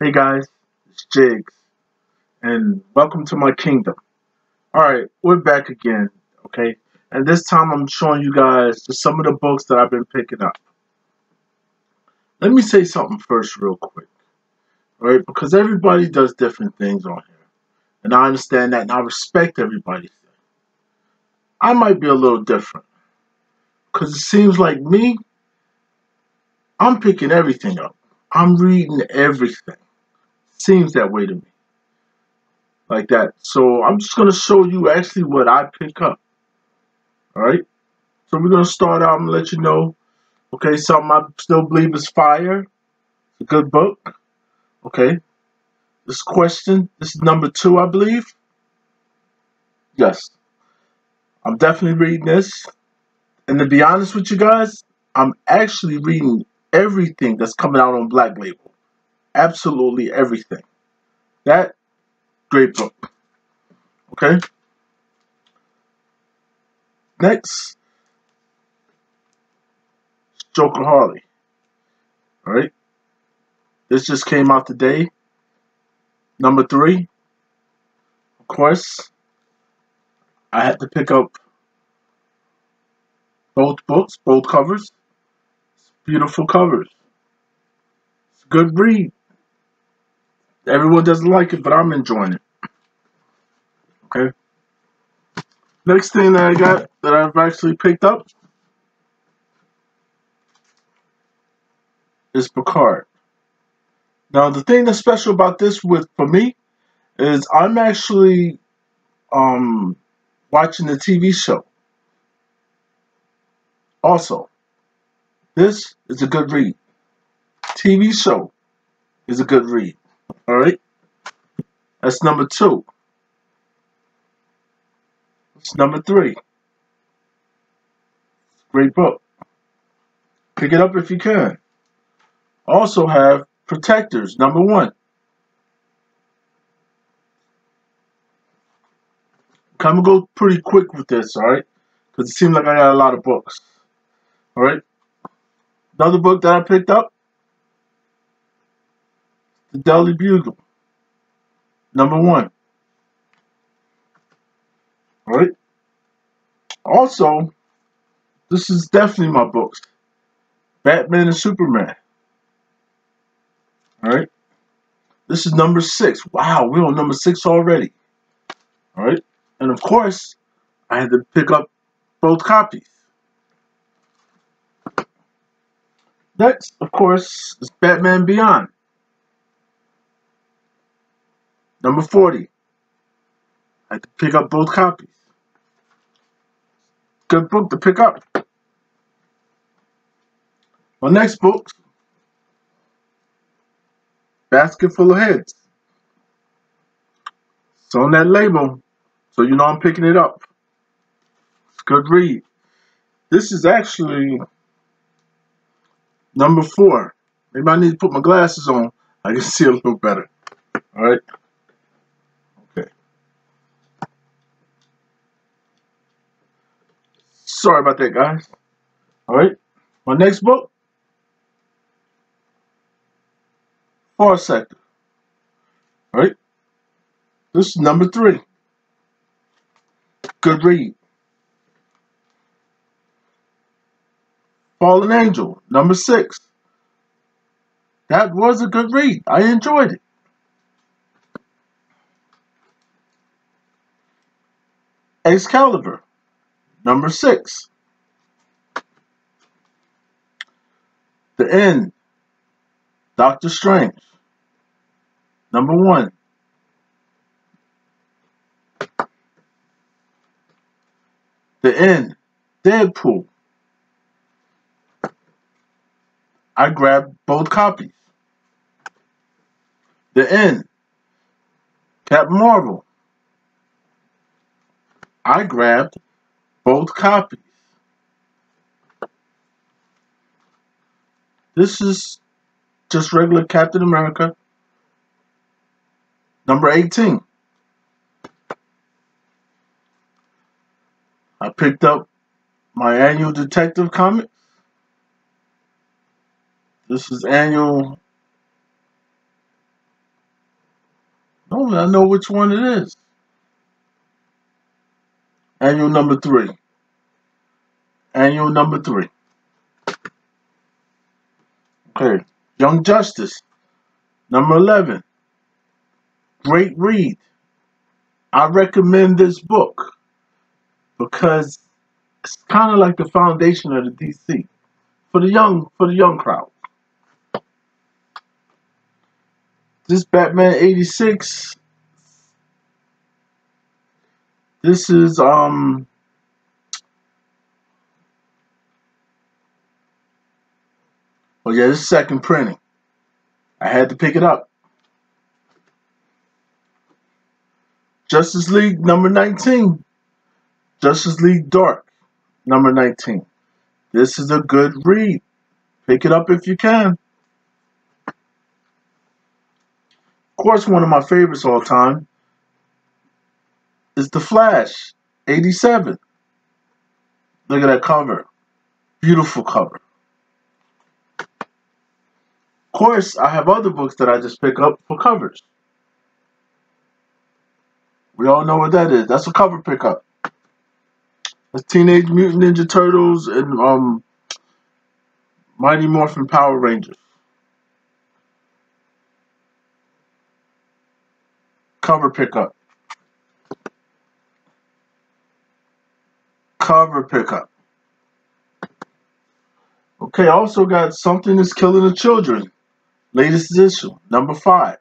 Hey guys, it's Jiggs, and welcome to my kingdom. Alright, we're back again, okay? And this time I'm showing you guys just some of the books that I've been picking up. Let me say something first real quick, alright? Because everybody does different things on here. And I understand that, and I respect everybody's thing. I might be a little different. Because it seems like me, I'm picking everything up. I'm reading everything. Seems that way to me. Like that. So I'm just going to show you actually what I pick up. Alright? So we're going to start out and let you know. Okay, something I still believe is fire. It's a good book. Okay. This question, this is number two, I believe. Yes. I'm definitely reading this. And to be honest with you guys, I'm actually reading everything that's coming out on Black Label absolutely everything. That great book. Okay. Next, Joker Harley. All right. This just came out today. Number three. Of course, I had to pick up both books, both covers. Beautiful covers. It's a good read. Everyone doesn't like it, but I'm enjoying it. Okay. Next thing that I got that I've actually picked up is Picard. Now the thing that's special about this with for me is I'm actually um watching the TV show. Also, this is a good read. TV show is a good read. All right. That's number two. That's number three. Great book. Pick it up if you can. Also have Protectors, number one. I'm gonna go pretty quick with this, alright? Because it seems like I got a lot of books. Alright? Another book that I picked up the Daily Bugle. Number one. Alright? Also, this is definitely my books. Batman and Superman. Alright? This is number six. Wow, we're on number six already. Alright? And of course, I had to pick up both copies. Next, of course, is Batman Beyond. Number 40. I had to pick up both copies. Good book to pick up. My next book, Basket Full of Heads. It's on that label, so you know I'm picking it up. It's good read. This is actually number four. Maybe I need to put my glasses on. I can see a little better. All right. Sorry about that, guys. All right. My next book, Far Sector. All right. This is number three. Good read. Fallen Angel, number six. That was a good read. I enjoyed it. Excalibur, Number six, The End, Doctor Strange. Number one, The End, Deadpool. I grabbed both copies. The End, Captain Marvel. I grabbed both copies. This is just regular Captain America, number 18. I picked up my annual detective comic. This is annual know. I know which one it is. Annual number three. Annual number three. Okay. Young Justice. Number 11. Great read. I recommend this book because it's kind of like the foundation of the DC for the young for the young crowd. This Batman 86 this is um Oh yeah, this is second printing. I had to pick it up. Justice League number 19. Justice League Dark number 19. This is a good read. Pick it up if you can. Of course, one of my favorites all time is The Flash 87. Look at that cover. Beautiful cover. Of course, I have other books that I just pick up for covers. We all know what that is. That's a cover pickup. That's Teenage Mutant Ninja Turtles and um, Mighty Morphin Power Rangers. Cover pickup. Cover pickup. Okay, also got Something is Killing the Children. Latest issue, number five.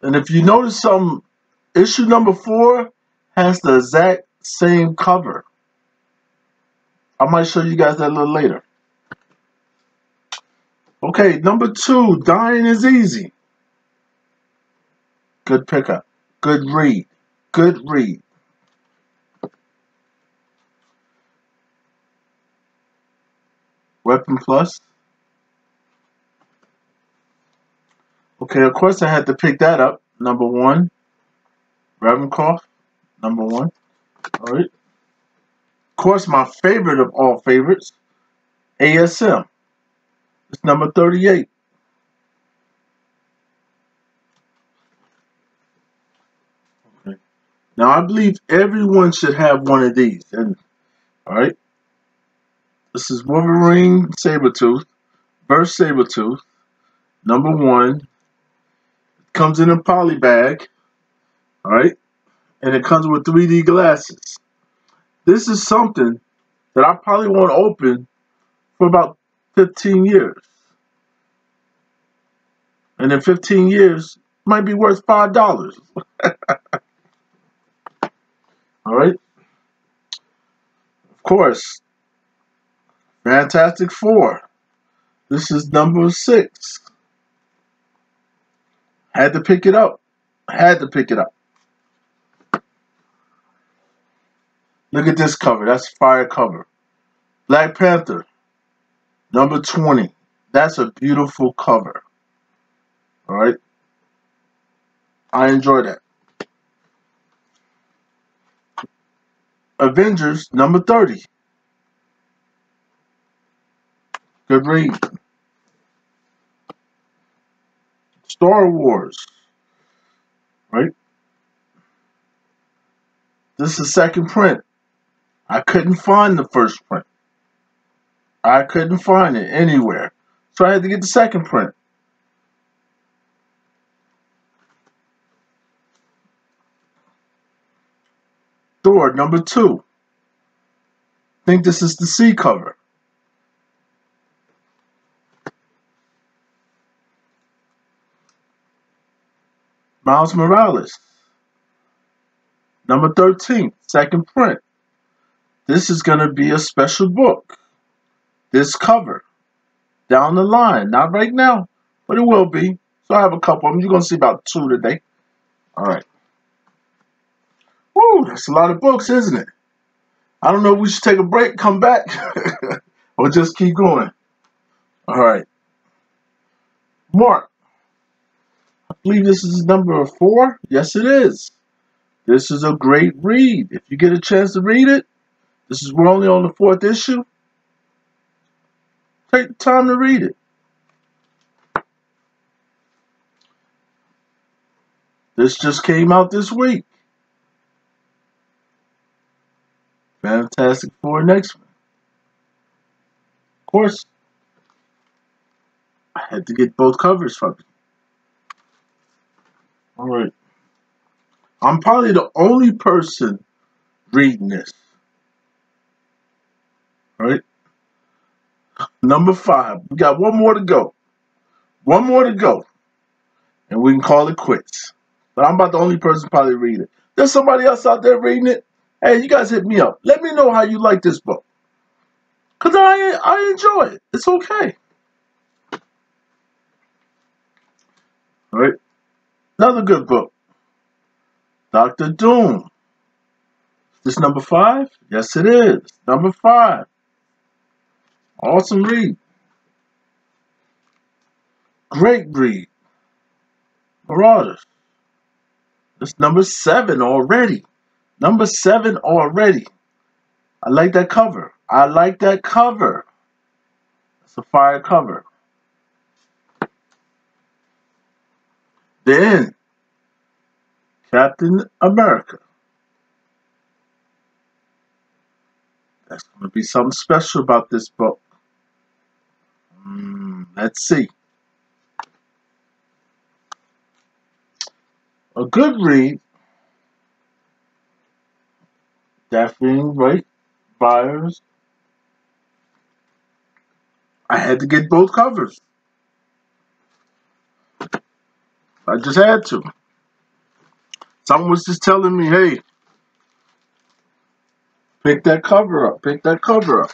And if you notice some, issue number four has the exact same cover. I might show you guys that a little later. Okay, number two, Dying is Easy. Good pickup. Good read. Good read. Weapon Plus. Okay, of course I had to pick that up. Number one. Ravencroft. Number one. Alright. Of course, my favorite of all favorites. ASM. It's number 38. Okay. Now, I believe everyone should have one of these. And Alright. This is Wolverine Sabretooth. Burst Sabretooth. Number one comes in a poly bag, all right, and it comes with 3D glasses. This is something that I probably won't open for about 15 years. And in 15 years, might be worth $5. all right. Of course, Fantastic Four. This is number six. Had to pick it up. Had to pick it up. Look at this cover. That's a fire cover. Black Panther, number 20. That's a beautiful cover. All right. I enjoy that. Avengers, number 30. Good read. Star Wars. Right? This is second print. I couldn't find the first print. I couldn't find it anywhere. So I had to get the second print. Thor number two. I think this is the C cover. Miles Morales. Number 13, second print. This is going to be a special book. This cover. Down the line. Not right now, but it will be. So I have a couple of them. You're going to see about two today. All right. Woo, that's a lot of books, isn't it? I don't know if we should take a break, come back, or just keep going. All right. Mark, believe this is number four. Yes, it is. This is a great read. If you get a chance to read it, this is we're only on the fourth issue. Take the time to read it. This just came out this week. Fantastic Four next one. Of course, I had to get both covers from it. Alright. I'm probably the only person reading this. Alright. Number five. We got one more to go. One more to go. And we can call it quits. But I'm about the only person probably reading it. There's somebody else out there reading it. Hey, you guys hit me up. Let me know how you like this book. Because I, I enjoy it. It's okay. Alright. Another good book. Doctor Doom. Is this number five? Yes, it is. Number five. Awesome read. Great read. Marauders. It's number seven already. Number seven already. I like that cover. I like that cover. It's a fire cover. Then, Captain America. That's going to be something special about this book. Mm, let's see. A good read. Definitely right buyers. I had to get both covers. I just had to. Someone was just telling me, hey, pick that cover up, pick that cover up.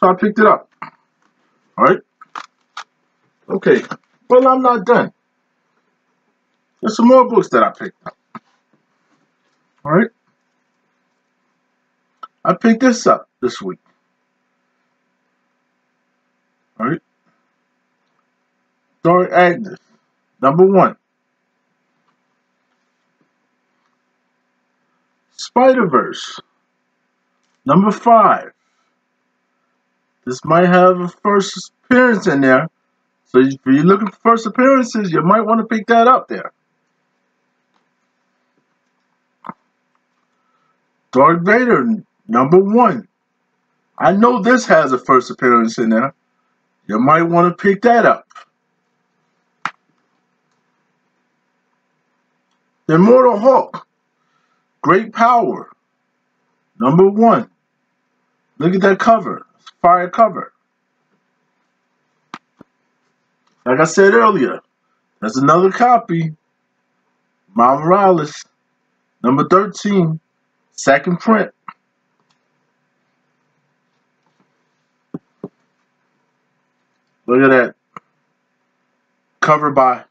So I picked it up. Alright? Okay. Well, I'm not done. There's some more books that I picked up. Alright? I picked this up this week. Alright? Dark Agnes. Number one. Spider-Verse. Number five. This might have a first appearance in there. So if you're looking for first appearances, you might want to pick that up there. Darth Vader, number one. I know this has a first appearance in there. You might want to pick that up. The Immortal Hulk. Great power. Number one. Look at that cover. Fire cover. Like I said earlier, that's another copy. Miles Morales. Number 13. Second print. Look at that. Cover by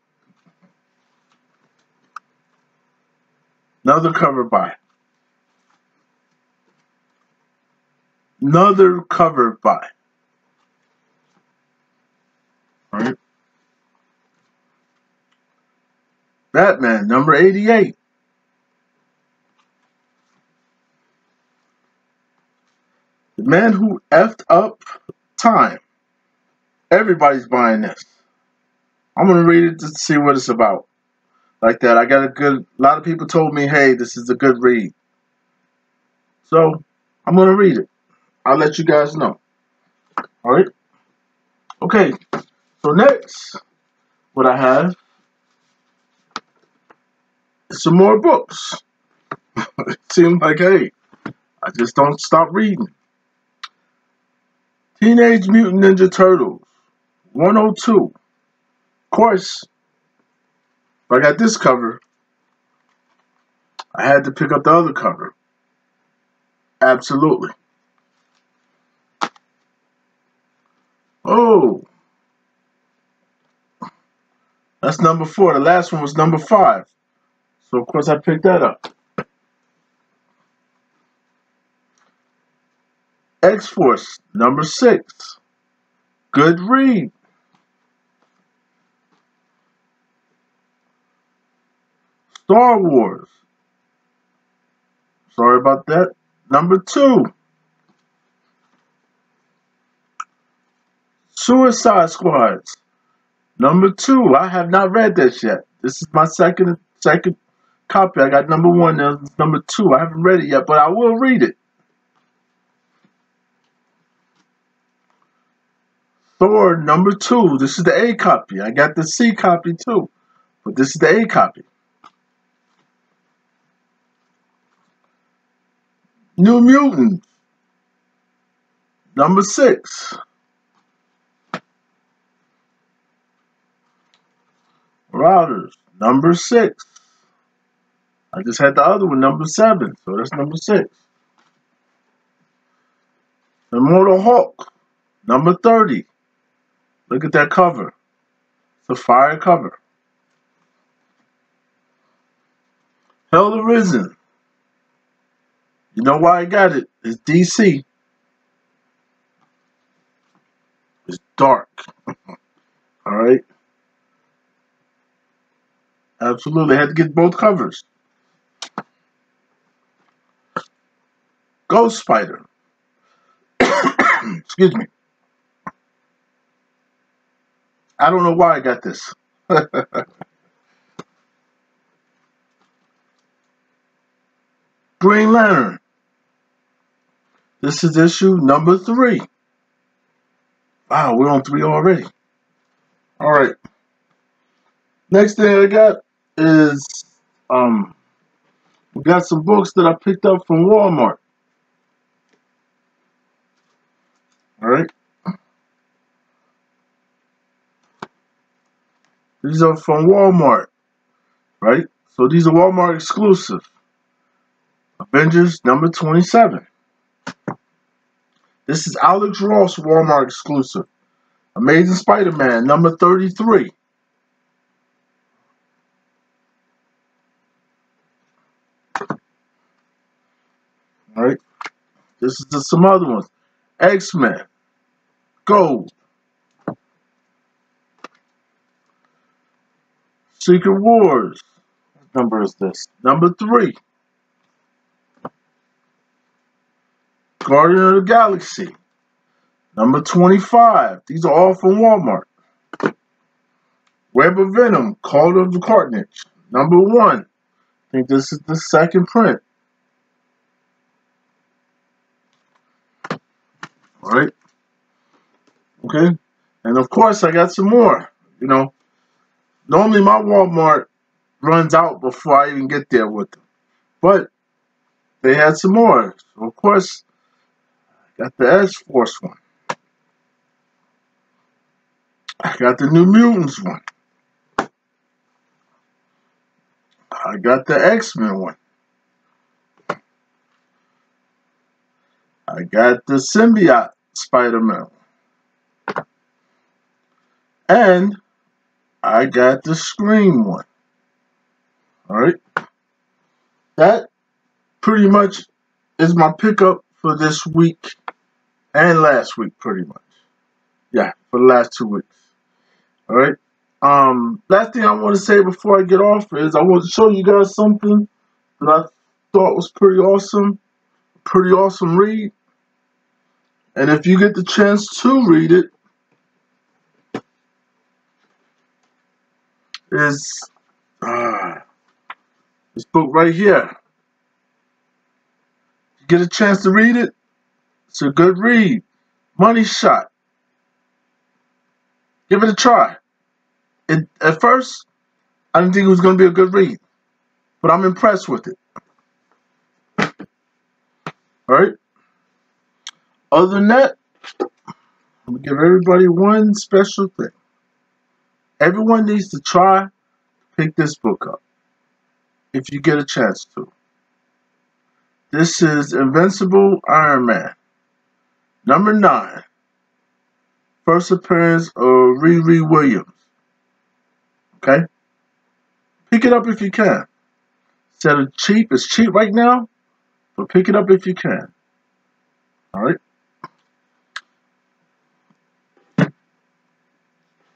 Another cover by. Another cover by. Alright. Batman, number 88. The man who effed up time. Everybody's buying this. I'm going to read it to see what it's about like that. I got a good, a lot of people told me, hey, this is a good read. So, I'm going to read it. I'll let you guys know. All right? Okay, so next, what I have is some more books. it seems like, hey, I just don't stop reading. Teenage Mutant Ninja Turtles 102. Of course, I got this cover, I had to pick up the other cover. Absolutely. Oh. That's number four. The last one was number five. So, of course, I picked that up. X-Force, number six. Good read. Star Wars. Sorry about that. Number two. Suicide Squads. Number two. I have not read this yet. This is my second second copy. I got number one. Number two. I haven't read it yet, but I will read it. Thor number two. This is the A copy. I got the C copy too, but this is the A copy. New Mutants number six. Marauders number six. I just had the other one, number seven, so that's number six. Immortal Hulk, number 30. Look at that cover. It's a fire cover. Hell Arisen. You know why I got it? It's DC. It's dark. Alright? Absolutely. I had to get both covers. Ghost Spider. Excuse me. I don't know why I got this. Green Lantern. This is issue number three. Wow, we're on three already. All right. Next thing I got is um we got some books that I picked up from Walmart. All right. These are from Walmart, right? So these are Walmart exclusive. Avengers number 27. This is Alex Ross Walmart exclusive. Amazing Spider-Man number 33. All right. This is just some other ones. X-Men. Gold. Secret Wars. What number is this? Number three. Guardian of the Galaxy. Number 25. These are all from Walmart. Web of Venom. Cult of the Carnage. Number one. I think this is the second print. Alright. Okay. And of course, I got some more. You know, normally my Walmart runs out before I even get there with them. But they had some more. So of course, got the X-Force one. I got the New Mutants one. I got the X-Men one. I got the Symbiote Spider-Man. And I got the Scream one. Alright. That pretty much is my pickup for this week and last week, pretty much. Yeah, for the last two weeks. Alright. Um, last thing I want to say before I get off is I want to show you guys something that I thought was pretty awesome. Pretty awesome read. And if you get the chance to read it, is uh, this book right here. You get a chance to read it, it's a good read. Money Shot. Give it a try. It, at first, I didn't think it was going to be a good read, but I'm impressed with it. All right. Other than that, I'm going to give everybody one special thing. Everyone needs to try pick this book up if you get a chance to. This is Invincible Iron Man, number nine, first appearance of Riri Williams. Okay? Pick it up if you can. Instead of cheap, it's cheap right now, but pick it up if you can. Alright?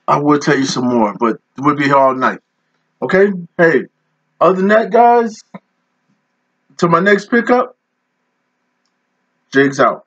I will tell you some more, but we'll be here all night. Okay? Hey, other than that, guys, to my next pickup, Jiggs out.